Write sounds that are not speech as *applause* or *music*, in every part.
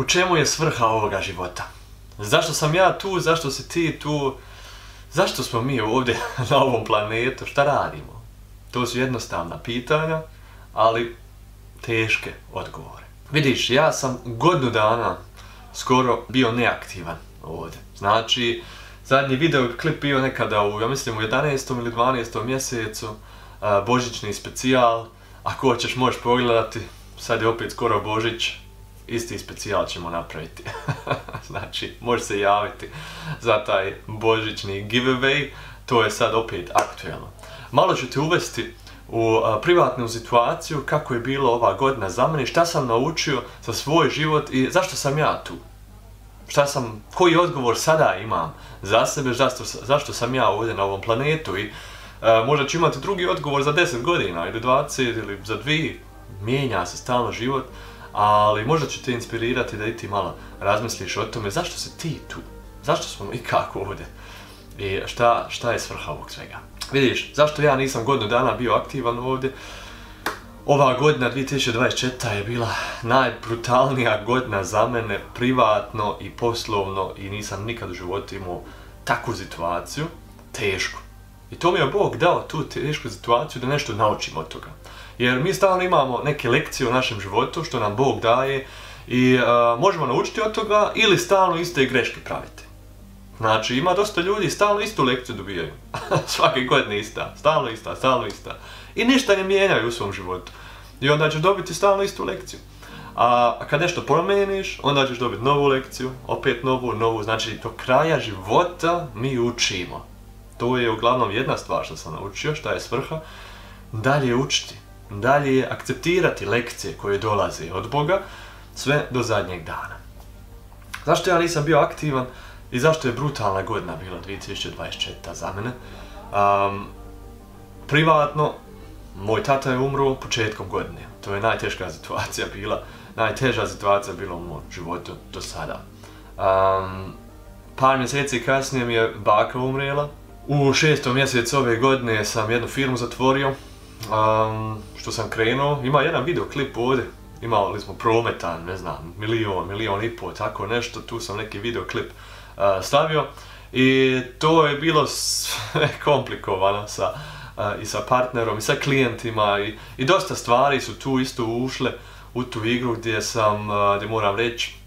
u čemu je svrha ovoga života? Zašto sam ja tu, zašto si ti tu, zašto smo mi ovdje *laughs* na ovom planetu, šta radimo? To su jednostavna pitanja, ali teške odgovore. Vidiš, ja sam godinu dana skoro bio neaktivan ovdje. Znači, zadnji video klip bio nekada u, ja mislim, u 11. ili 12. mjesecu, božićni specijal. Ako hoćeš možeš pogledati, sad je opet skoro Božić, isti specijal ćemo napraviti. *laughs* znači, može se javiti za taj božićni giveaway, to je sad opet aktuelno. Malo ću te uvesti u privatnu situaciju, kako je bilo ova godina za mene, šta sam naučio za svoj život i zašto sam ja tu. Šta sam, koji odgovor sada imam za sebe, zašto, zašto sam ja ovdje na ovom planetu i možda ću imati drugi odgovor za 10 godina ili 20 ili za dvije, mijenja se stalno život, ali možda ću te inspirirati da i ti malo razmisliš o tome zašto si ti tu, zašto smo i kako ovdje i šta, šta je svrha ovog svega. Vidiš, zašto ja nisam godinu dana bio aktivan ovdje? Ova godina 2024. je bila najbrutalnija godina za mene, privatno i poslovno i nisam nikad u životu imao takvu situaciju, teško. I to mi je Bog dao tu tešku situaciju da nešto naučim od toga. Jer mi stalno imamo neke lekcije u našem životu što nam Bog daje i možemo naučiti od toga ili stalno iste greške praviti. Znači, ima dosta ljudi, stalno istu lekciju dobijaju. *laughs* Svake godine ista, stalno ista, stalno ista. I ništa ne mijenjaju u svom životu. I onda ćeš dobiti stalno istu lekciju. A kad nešto promijeniš, onda ćeš dobiti novu lekciju, opet novu, novu. Znači, do kraja života mi učimo. To je uglavnom jedna stvar što sam naučio, šta je svrha. Dalje učiti, dalje akceptirati lekcije koje dolaze od Boga, sve do zadnjeg dana. Zašto ja nisam bio aktivan i zašto je brutalna godina bila 2024. za mene? privatno, moj tata je umro početkom godine. To je najtežka situacija bila, najteža situacija bila u mom životu do sada. par mjeseci kasnije mi je baka umrela, u šestom mjesecu ove godine sam jednu firmu zatvorio, što sam krenuo. Ima jedan videoklip ovdje, imali smo prometa, ne znam, milion, milion i pol, tako nešto. Tu sam neki videoklip stavio. I to je bilo sve *laughs* komplikovano sa, i sa partnerom i sa klijentima i, dosta stvari su tu isto ušle u tu igru gdje sam, gdje moram reći,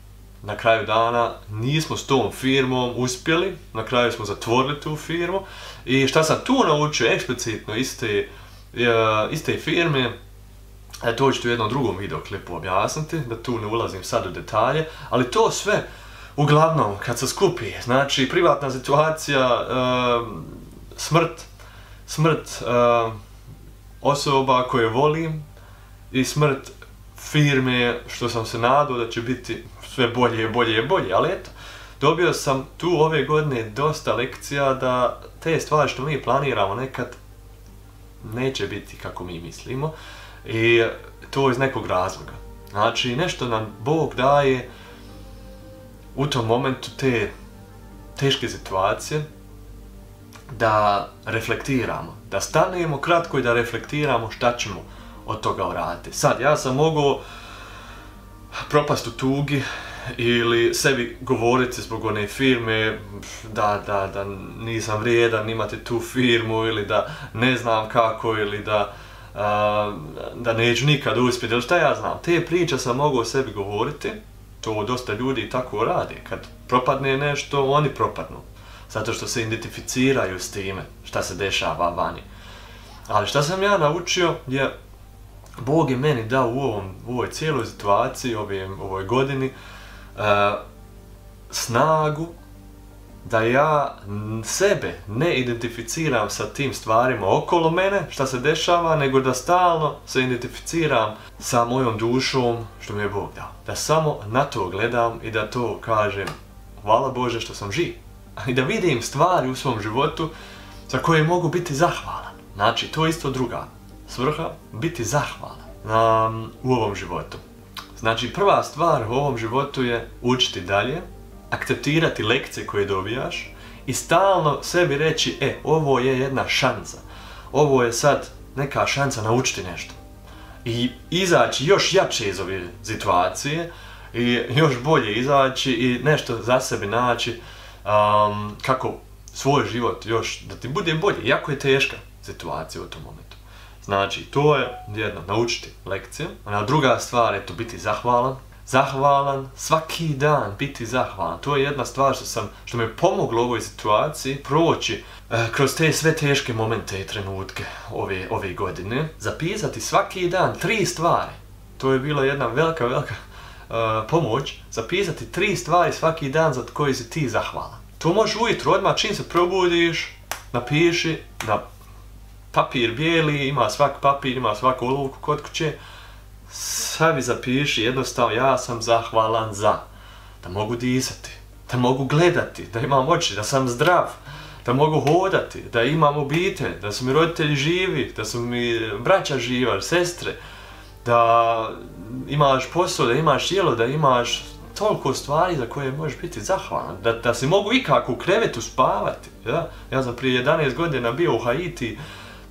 na kraju dana nismo s tom firmom uspjeli, na kraju smo zatvorili tu firmu i šta sam tu naučio eksplicitno iz te, e, firme, e, to ću tu u jednom drugom videoklipu objasniti, da tu ne ulazim sad u detalje, ali to sve uglavnom kad se skupi, znači privatna situacija, e, smrt, smrt osoba koje volim i smrt firme što sam se nadao da će biti sve bolje, bolje, bolje, ali eto, dobio sam tu ove godine dosta lekcija da te stvari što mi planiramo nekad neće biti kako mi mislimo i to iz nekog razloga. Znači, nešto nam Bog daje u tom momentu te teške situacije da reflektiramo, da stanemo kratko i da reflektiramo šta ćemo od toga uraditi. Sad, ja sam mogao propast u tugi ili sebi govoriti zbog one firme da, da, da nisam vrijedan imati tu firmu ili da ne znam kako ili da da neću nikad uspjeti ili šta ja znam. Te priče sam mogao sebi govoriti, to dosta ljudi tako radi. Kad propadne nešto, oni propadnu. Zato što se identificiraju s time šta se dešava vani. Ali šta sam ja naučio je Bog je meni dao u, ovom, u ovoj cijeloj situaciji, ovoj, ovoj godini, e, snagu da ja sebe ne identificiram sa tim stvarima okolo mene, šta se dešava, nego da stalno se identificiram sa mojom dušom što mi je Bog dao. Da samo na to gledam i da to kažem, hvala Bože što sam živ. *laughs* I da vidim stvari u svom životu za koje mogu biti zahvalan. Znači, to je isto druga svrha biti zahvalan u ovom životu. Znači prva stvar u ovom životu je učiti dalje, akceptirati lekcije koje dobijaš i stalno sebi reći, e, ovo je jedna šansa. Ovo je sad neka šansa naučiti nešto. I izaći još jače iz ove situacije i još bolje izaći i nešto za sebe naći um, kako svoj život još da ti bude bolje, iako je teška situacija u tom momentu. Znači, to je jedno, naučiti lekciju. A druga stvar je to biti zahvalan. Zahvalan, svaki dan biti zahvalan. To je jedna stvar što, sam, što me pomoglo u ovoj situaciji proći e, kroz te sve teške momente i trenutke ove, ove godine. Zapisati svaki dan tri stvari. To je bila jedna velika, velika e, pomoć. Zapisati tri stvari svaki dan za koje si ti zahvalan. To možeš ujutro odmah čim se probudiš, napiši na papir bijeli, ima svaki papir, ima svaku olovku kod kuće. Sebi zapiši jednostavno ja sam zahvalan za da mogu disati, da mogu gledati, da imam oči, da sam zdrav, da mogu hodati, da imam obitelj, da su mi roditelji živi, da su mi braća živa, sestre, da imaš posao, da imaš tijelo, da imaš toliko stvari za koje možeš biti zahvalan, da, da se mogu ikako u krevetu spavati. Ja, ja sam prije 11 godina bio u Haiti,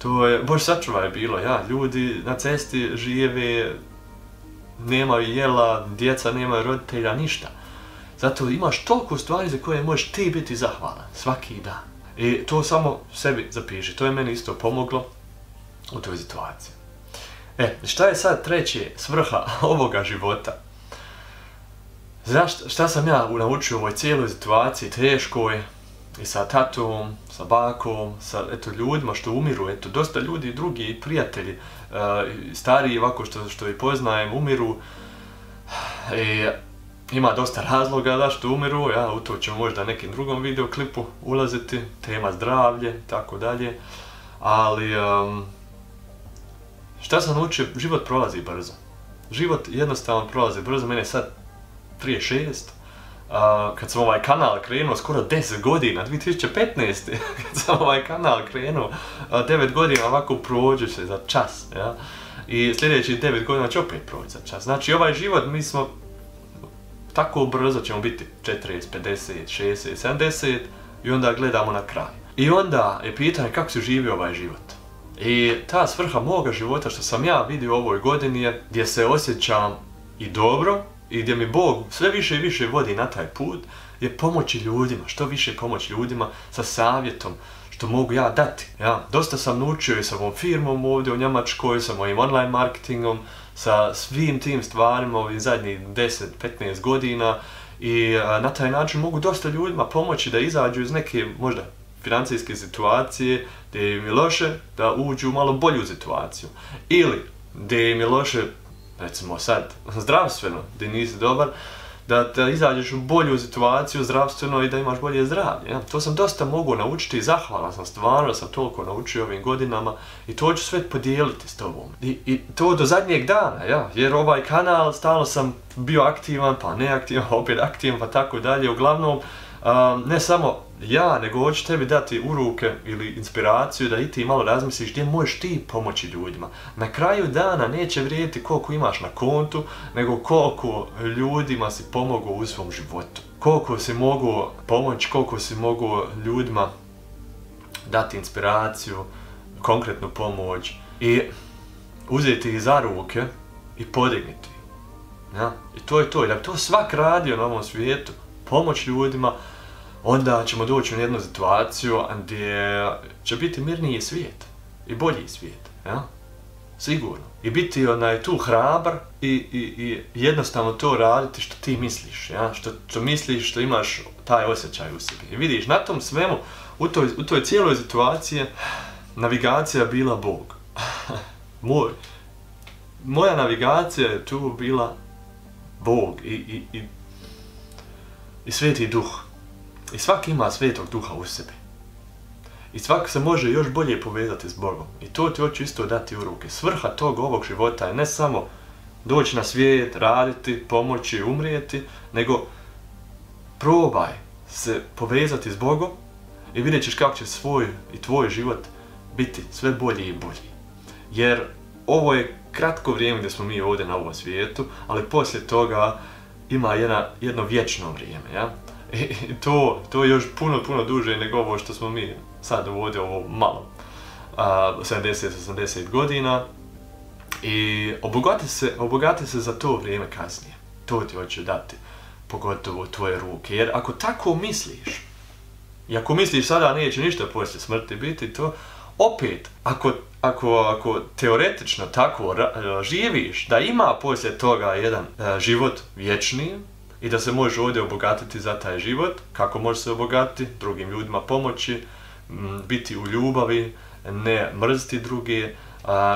to je, bož sačuvaj bilo, ja, ljudi na cesti žive, nemaju jela, djeca nemaju roditelja, ništa. Zato imaš toliko stvari za koje možeš ti biti zahvalan, svaki dan. I to samo sebi zapiši, to je meni isto pomoglo u toj situaciji. E, šta je sad treće svrha *laughs* ovoga života? Znaš šta sam ja naučio u ovoj cijeloj situaciji teškoj i sa tatom, sa bakom, sa eto, ljudima što umiru, eto, dosta ljudi, drugi prijatelji, uh, stariji ovako što, što i poznajem, umiru. *sighs* I ima dosta razloga zašto umiru, ja u to ćemo možda nekim drugom videoklipu ulaziti, tema zdravlje, tako dalje, ali um, šta sam naučio, život prolazi brzo. Život jednostavno prolazi brzo, mene sad 36, kad sam ovaj kanal krenuo, skoro 10 godina, 2015. *laughs* kad sam ovaj kanal krenuo, uh, 9 godina ovako prođe se za čas, ja? I sljedeći 9 godina će opet proći za čas. Znači ovaj život, mi smo tako brzo ćemo biti 40, 50, 60, 70 i onda gledamo na kraj. I onda je pitanje kako se živi ovaj život. I ta svrha moga života što sam ja vidio u ovoj godini je gdje se osjećam i dobro i gdje mi Bog sve više i više vodi na taj put, je pomoći ljudima, što više pomoći ljudima sa savjetom, što mogu ja dati. Ja, dosta sam naučio i sa ovom firmom ovdje u Njemačkoj, sa mojim online marketingom, sa svim tim stvarima ovih zadnjih 10-15 godina i na taj način mogu dosta ljudima pomoći da izađu iz neke možda financijske situacije gdje im je loše da uđu u malo bolju situaciju. Ili gdje im je loše recimo sad, zdravstveno, gdje nisi dobar, da, da izađeš u bolju situaciju zdravstveno i da imaš bolje zdravlje. To sam dosta mogu naučiti i zahvalan sam stvarno da sam toliko naučio ovim godinama i to ću sve podijeliti s tobom. I, to do zadnjeg dana, jer ovaj kanal stalno sam bio aktivan, pa neaktivan, *laughs* opet aktivan, pa tako dalje. Uglavnom, ne samo ja, nego hoću tebi dati u ruke ili inspiraciju da i ti malo razmisliš gdje možeš ti pomoći ljudima. Na kraju dana neće vrijediti koliko imaš na kontu, nego koliko ljudima si pomogao u svom životu. Koliko si mogu pomoći, koliko si mogu ljudima dati inspiraciju, konkretnu pomoć i uzeti ih za ruke i podignuti. Ja? I to je to. Da bi to svak radio na ovom svijetu, pomoć ljudima, onda ćemo doći u jednu situaciju gdje će biti mirniji svijet i bolji svijet, ja? Sigurno. I biti onaj tu hrabar i, i, i jednostavno to raditi što ti misliš, ja? Što, što misliš, što imaš taj osjećaj u sebi. I vidiš, na tom svemu, u toj, u toj cijeloj situaciji, navigacija bila Bog. *laughs* Moj. Moja navigacija je tu bila Bog i, i, i, i sveti duh. I svaki ima svetog duha u sebi. I svaki se može još bolje povezati s Bogom. I to ti hoću isto dati u ruke. Svrha tog ovog života je ne samo doći na svijet, raditi, pomoći, umrijeti, nego probaj se povezati s Bogom i vidjet ćeš kako će svoj i tvoj život biti sve bolji i bolji. Jer ovo je kratko vrijeme gdje smo mi ovdje na ovom svijetu, ali poslije toga ima jedno vječno vrijeme? I *laughs* to, to je još puno, puno duže nego ovo što smo mi sad ovdje ovo malo. 70-80 godina. I obogati se, obogati se za to vrijeme kasnije. To ti hoću dati, pogotovo tvoje ruke. Jer ako tako misliš, i ako misliš sada neće ništa poslije smrti biti, to opet, ako, ako, ako teoretično tako živiš, da ima poslije toga jedan uh, život vječni, i da se možeš ovdje obogatiti za taj život, kako možeš se obogatiti, drugim ljudima pomoći, biti u ljubavi, ne mrziti druge,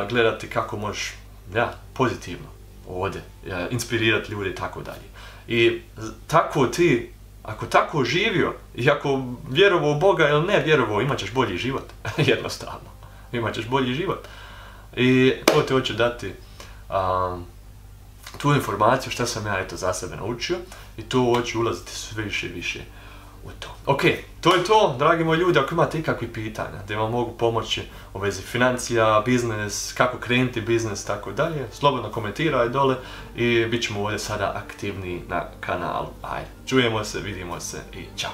gledati kako možeš ja, pozitivno ovdje, ja, inspirirati ljude i tako dalje. I tako ti, ako tako živio, i ako vjerovao u Boga ili ne vjerovao, imat ćeš bolji život. *laughs* Jednostavno. Imat ćeš bolji život. I to ti hoću dati um, tu informaciju šta sam ja eto za sebe naučio i to hoću ulaziti sve više i više u to. Ok, to je to, dragi moji ljudi, ako imate ikakvih pitanja da vam mogu pomoći u vezi financija, biznes, kako krenuti biznes, tako dalje, slobodno komentiraj dole i bit ćemo ovdje sada aktivni na kanalu. Ajde, čujemo se, vidimo se i čao!